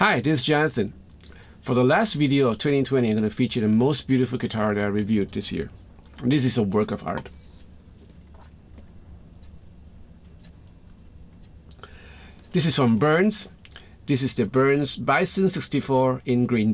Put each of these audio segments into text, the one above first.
Hi, this is Jonathan. For the last video of 2020, I'm going to feature the most beautiful guitar that I reviewed this year. And this is a work of art. This is from Burns. This is the Burns Bison 64 in Green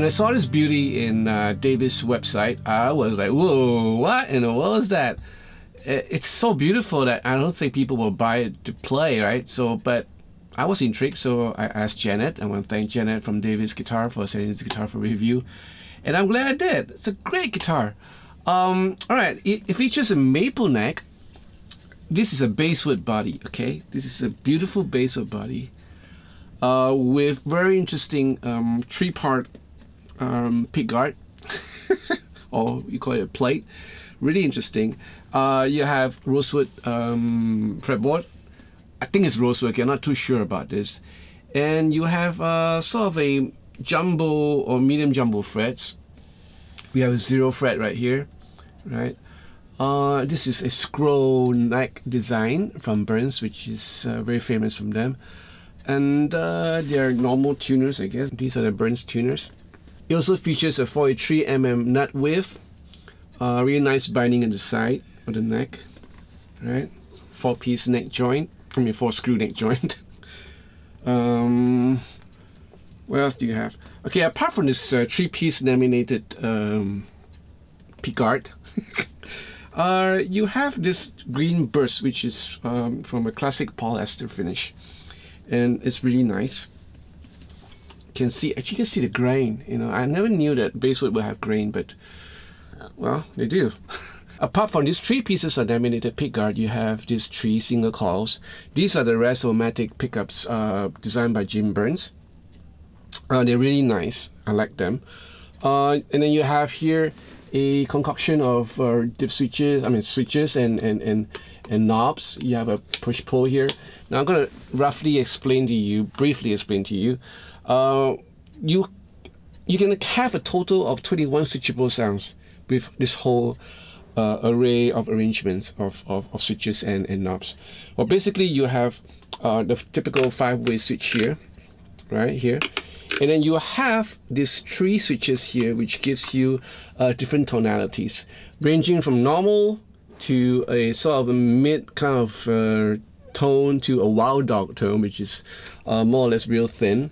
When I saw this beauty in uh, Davis' website, I was like, whoa, what in the world is that? It's so beautiful that I don't think people will buy it to play, right? So, but I was intrigued, so I asked Janet. I want to thank Janet from Davis Guitar for sending this guitar for review. And I'm glad I did. It's a great guitar. Um, all right, it, features a maple neck. This is a basswood body, okay? This is a beautiful basswood body uh, with very interesting um, three-part um, pickguard, or you call it a plate. Really interesting. Uh, you have rosewood um, fretboard. I think it's rosewood. I'm not too sure about this. And you have uh, sort of a jumbo or medium jumbo frets. We have a zero fret right here, right? Uh, this is a scroll neck design from Burns, which is uh, very famous from them. And uh, they are normal tuners, I guess. These are the Burns tuners. It also features a 43mm nut width, uh, really nice binding on the side of the neck, right? Four piece neck joint, I mean four screw neck joint. um, what else do you have? Okay, apart from this uh, three piece laminated um, pickguard, uh, you have this green burst, which is um, from a classic polyester finish, and it's really nice can see actually can see the grain you know I never knew that basswood would have grain but well they do Apart from these three pieces of laminated pickguard, you have these three single coils. These are the rest Rez-o-matik pickups uh, designed by Jim Burns. Uh, they're really nice. I like them. Uh, and then you have here a concoction of uh, dip switches, I mean switches and, and, and, and knobs. You have a push-pull here. Now I'm going to roughly explain to you, briefly explain to you uh, you you can have a total of 21 switchable sounds with this whole uh, array of arrangements of, of, of, switches and, and knobs. Well, basically you have uh, the typical five-way switch here, right here. And then you have these three switches here, which gives you uh, different tonalities, ranging from normal to a sort of a mid kind of uh, tone to a wild dog tone, which is uh, more or less real thin.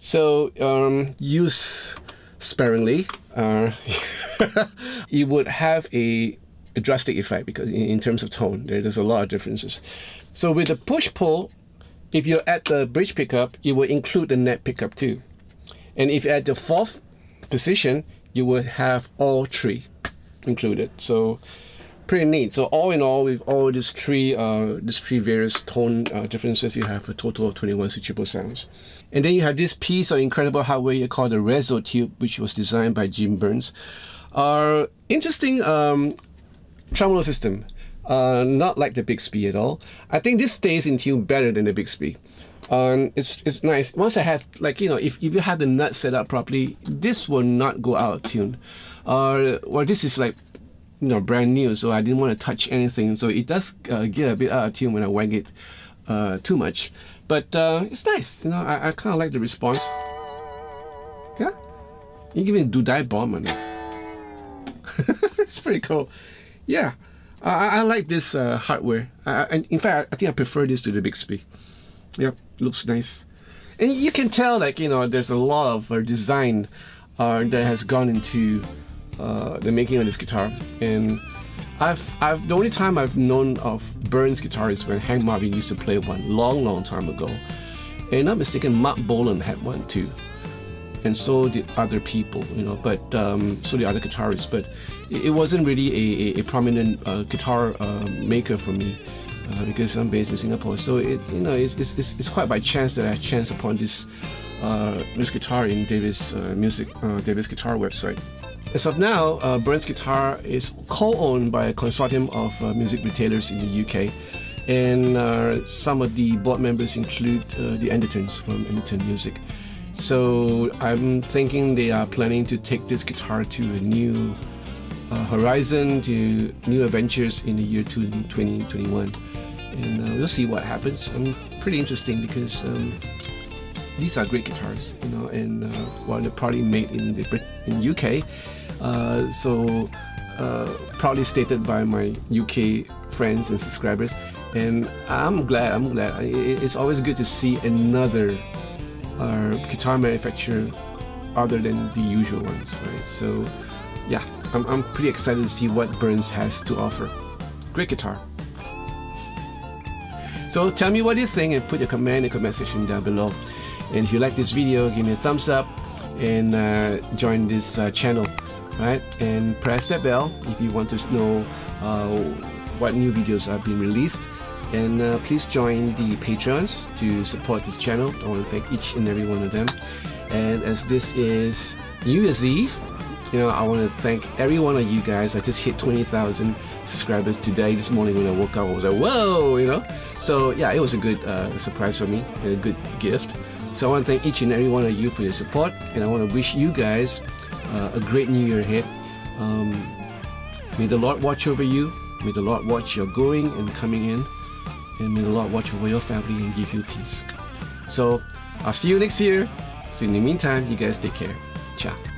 So um, use sparingly. Uh, you would have a, a, drastic effect because in, in terms of tone, there, there's a lot of differences. So with the push-pull, if you add the bridge pickup, you will include the neck pickup too. And if you add the fourth position, you will have all three included. So pretty neat. So all in all, with all these three, uh, these three various tone uh, differences, you have a total of 21 switchable sounds. And then you have this piece of incredible hardware called the Rez-o-tube, which was designed by Jim Burns. Uh, interesting um, tremolo system. Uh, not like the Bigsby at all. I think this stays in tune better than the Bigsby. Um, it's it's nice. Once I have like you know if, if you have the nut set up properly, this will not go out of tune. Uh, well, this is like you know brand new, so I didn't want to touch anything. So it does uh, get a bit out of tune when I wang it uh, too much, but uh, it's nice. You know, I, I kind of like the response. Yeah, you can even do that bomb on it. it's pretty cool. Yeah, I, I like this uh, hardware. and in fact, I think I prefer this to the Bigsby. Yep, looks nice. And you can tell, like, you know, there's a lot of uh, design uh, that has gone into uh, the making of this guitar. And I've, I've, the only time I've known of Burns guitar is when Hank Marvin used to play one long, long time ago. And not mistaken, Marc Bolan had one too. And so did other people, you know, but um, so did other guitarists. But it, it wasn't really a, a, a prominent uh, guitar uh, maker for me uh, because I'm based in Singapore. So it, you know, it's, it's, it's quite by chance that I chanced upon this uh, this guitar in Davis uh, Music, uh, Davis Guitar website. As of now, uh, Burns Guitar is co-owned by a consortium of uh, music retailers in the UK, and uh, some of the board members include the Andertons from Anderton Music. So I'm thinking they are planning to take this guitar to a new horizon, to new adventures in the year 2021 and uh, we'll see what happens. I'm pretty interesting because um, these are great guitars, you know, and uh, well, they're probably made in the in UK, uh, so uh, proudly stated by my UK friends and subscribers, and I'm glad. I'm glad. It's always good to see another uh, guitar manufacturer other than the usual ones, right? So, yeah, I'm, I'm pretty excited to see what Burns has to offer. Great guitar. So tell me what you think and put your comment in the comment section down below. And if you like this video, give me a thumbs up and uh, join this uh, channel, right? And press that bell if you want to know uh, what new videos are being released. And uh, please join the patrons to support this channel. I want to thank each and every one of them. And as this is New Year's Eve, you know, I want to thank every one of you guys. I just hit 20,000 subscribers today. This morning when I woke up, I was like, whoa, you know. So yeah, it was a good uh, surprise for me, a good gift. So I want to thank each and every one of you for your support, and I want to wish you guys uh, a great New Year ahead. Um, may the Lord watch over you. May the Lord watch your going and coming in, and may the Lord watch over your family and give you peace. So I'll see you next year. So in the meantime, you guys take care. Ciao.